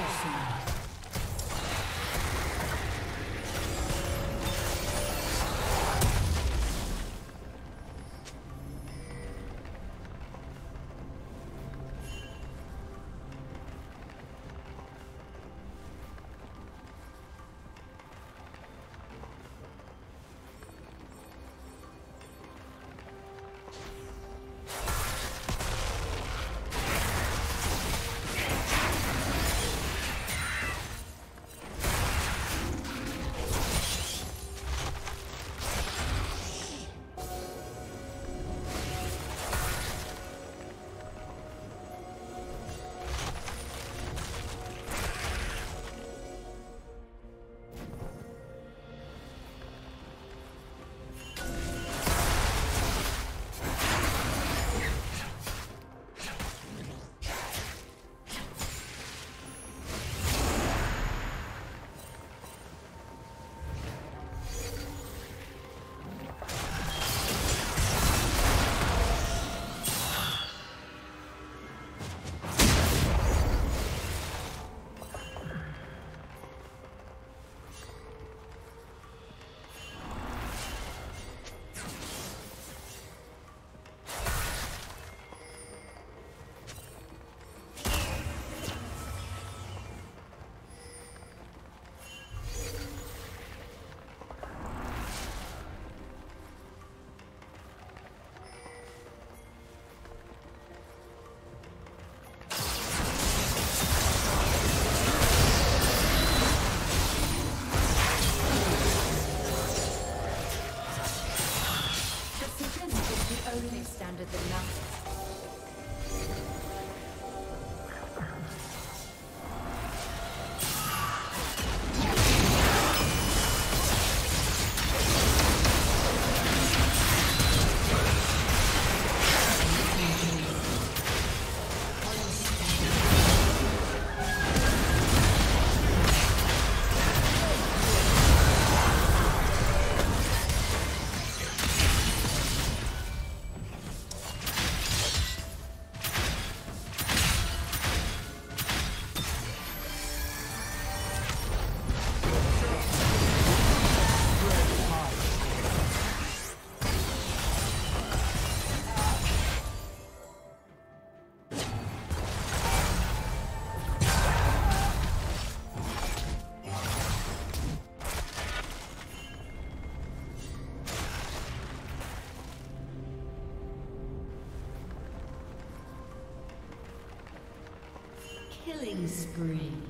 Nelson. Killing spree.